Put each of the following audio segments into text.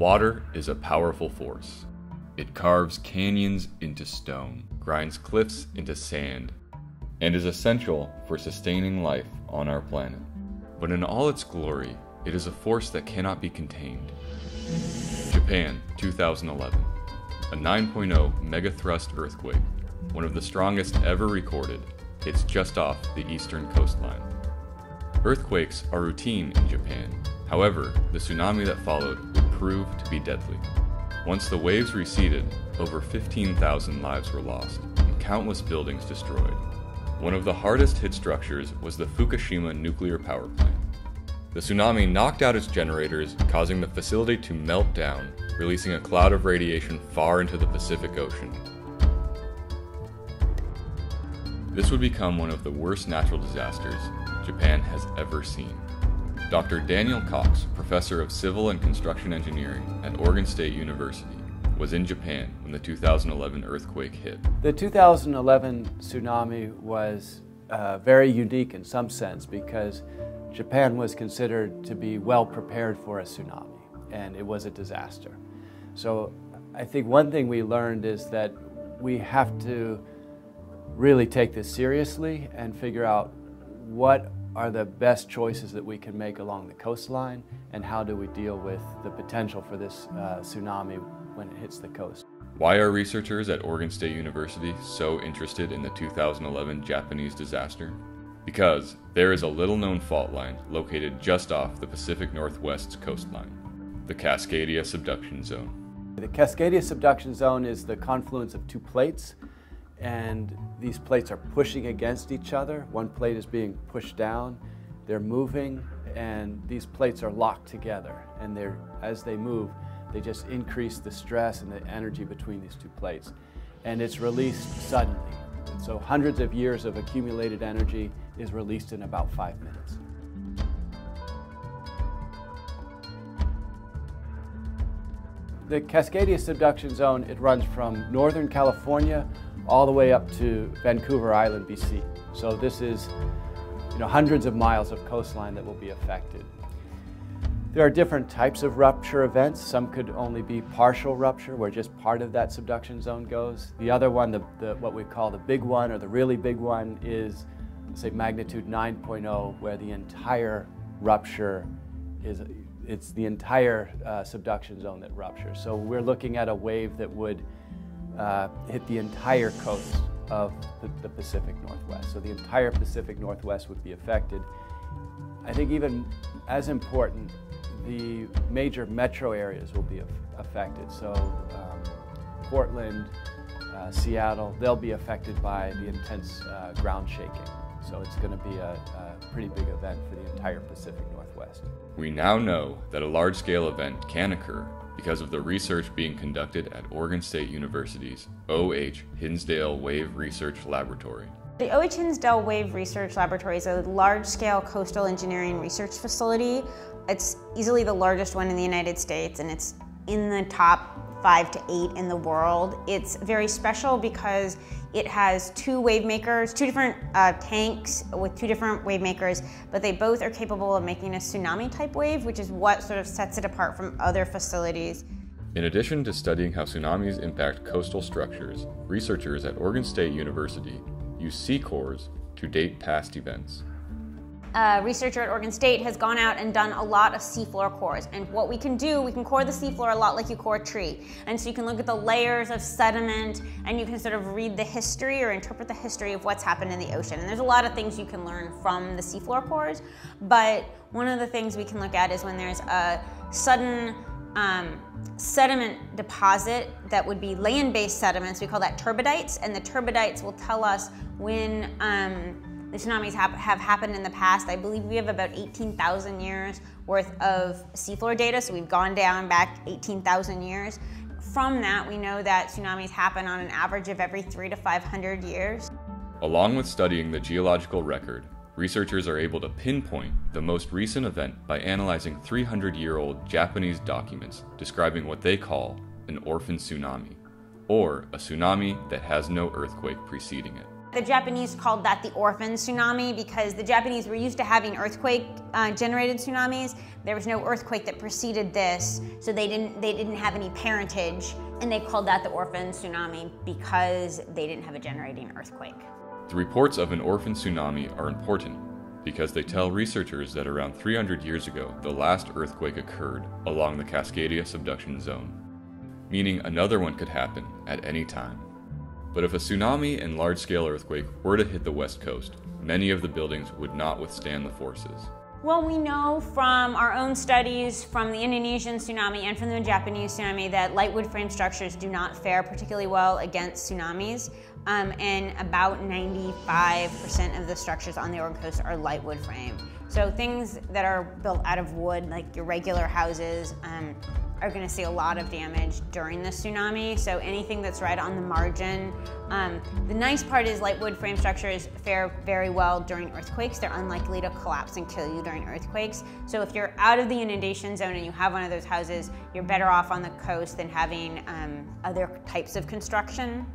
Water is a powerful force. It carves canyons into stone, grinds cliffs into sand, and is essential for sustaining life on our planet. But in all its glory, it is a force that cannot be contained. Japan, 2011. A 9.0 megathrust earthquake, one of the strongest ever recorded, hits just off the eastern coastline. Earthquakes are routine in Japan. However, the tsunami that followed would prove to be deadly. Once the waves receded, over 15,000 lives were lost and countless buildings destroyed. One of the hardest hit structures was the Fukushima nuclear power plant. The tsunami knocked out its generators, causing the facility to melt down, releasing a cloud of radiation far into the Pacific Ocean. This would become one of the worst natural disasters Japan has ever seen. Dr. Daniel Cox, professor of civil and construction engineering at Oregon State University, was in Japan when the 2011 earthquake hit. The 2011 tsunami was uh, very unique in some sense because Japan was considered to be well prepared for a tsunami and it was a disaster. So I think one thing we learned is that we have to really take this seriously and figure out what are the best choices that we can make along the coastline and how do we deal with the potential for this uh, tsunami when it hits the coast. Why are researchers at Oregon State University so interested in the 2011 Japanese disaster? Because there is a little known fault line located just off the Pacific Northwest's coastline, the Cascadia Subduction Zone. The Cascadia Subduction Zone is the confluence of two plates and these plates are pushing against each other. One plate is being pushed down, they're moving, and these plates are locked together. And they're, as they move, they just increase the stress and the energy between these two plates. And it's released suddenly. And so hundreds of years of accumulated energy is released in about five minutes. The Cascadia subduction zone, it runs from Northern California all the way up to Vancouver Island, BC. So this is you know, hundreds of miles of coastline that will be affected. There are different types of rupture events. Some could only be partial rupture, where just part of that subduction zone goes. The other one, the, the, what we call the big one, or the really big one, is say magnitude 9.0, where the entire rupture is, it's the entire uh, subduction zone that ruptures. So we're looking at a wave that would uh, hit the entire coast of the, the, Pacific Northwest. So the entire Pacific Northwest would be affected. I think even as important, the major metro areas will be affected. So um, Portland, uh, Seattle, they'll be affected by the intense uh, ground shaking. So it's going to be a, a pretty big event for the entire Pacific Northwest. We now know that a large-scale event can occur because of the research being conducted at Oregon State University's O.H. Hinsdale Wave Research Laboratory. The O.H. Hinsdale Wave Research Laboratory is a large-scale coastal engineering research facility. It's easily the largest one in the United States and it's in the top five to eight in the world. It's very special because it has two wave makers, two different uh, tanks with two different wave makers, but they both are capable of making a tsunami type wave, which is what sort of sets it apart from other facilities. In addition to studying how tsunamis impact coastal structures, researchers at Oregon State University use sea cores to date past events a researcher at Oregon State has gone out and done a lot of seafloor cores. And what we can do, we can core the seafloor a lot like you core a tree. And so you can look at the layers of sediment and you can sort of read the history or interpret the history of what's happened in the ocean. And there's a lot of things you can learn from the seafloor cores. But one of the things we can look at is when there's a sudden um, sediment deposit that would be land-based sediments. We call that turbidites, and the turbidites will tell us when um, the tsunamis have, have happened in the past. I believe we have about 18,000 years worth of seafloor data, so we've gone down back 18,000 years. From that, we know that tsunamis happen on an average of every three to 500 years. Along with studying the geological record, researchers are able to pinpoint the most recent event by analyzing 300 year old Japanese documents describing what they call an orphan tsunami, or a tsunami that has no earthquake preceding it. The Japanese called that the orphan tsunami because the Japanese were used to having earthquake uh, generated tsunamis. There was no earthquake that preceded this, so they didn't they didn't have any parentage, and they called that the orphan tsunami because they didn't have a generating earthquake. The reports of an orphan tsunami are important because they tell researchers that around 300 years ago, the last earthquake occurred along the Cascadia subduction zone, meaning another one could happen at any time. But if a tsunami and large scale earthquake were to hit the west coast, many of the buildings would not withstand the forces. Well, we know from our own studies from the Indonesian tsunami and from the Japanese tsunami that light wood frame structures do not fare particularly well against tsunamis. Um, and about 95% of the structures on the Oregon coast are light wood frame. So things that are built out of wood, like your regular houses, um, are going to see a lot of damage during the tsunami. So anything that's right on the margin. Um, the nice part is light wood frame structures fare very well during earthquakes. They're unlikely to collapse and kill you during earthquakes. So if you're out of the inundation zone and you have one of those houses, you're better off on the coast than having um, other types of construction.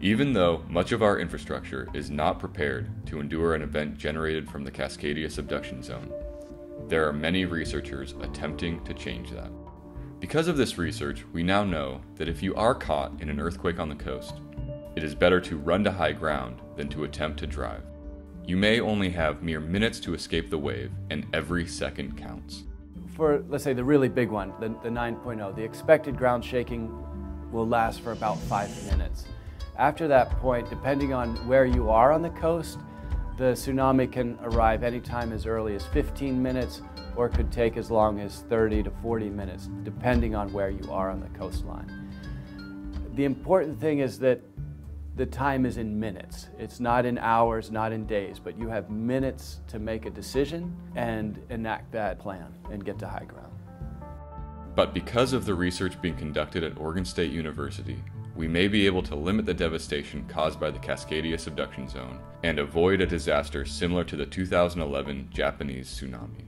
Even though much of our infrastructure is not prepared to endure an event generated from the Cascadia subduction zone, there are many researchers attempting to change that. Because of this research, we now know that if you are caught in an earthquake on the coast, it is better to run to high ground than to attempt to drive. You may only have mere minutes to escape the wave, and every second counts. For, let's say, the really big one, the, the 9.0, the expected ground shaking will last for about five minutes. After that point, depending on where you are on the coast, the tsunami can arrive anytime as early as 15 minutes or could take as long as 30 to 40 minutes, depending on where you are on the coastline. The important thing is that the time is in minutes. It's not in hours, not in days, but you have minutes to make a decision and enact that plan and get to high ground. But because of the research being conducted at Oregon State University, we may be able to limit the devastation caused by the Cascadia subduction zone and avoid a disaster similar to the 2011 Japanese tsunami.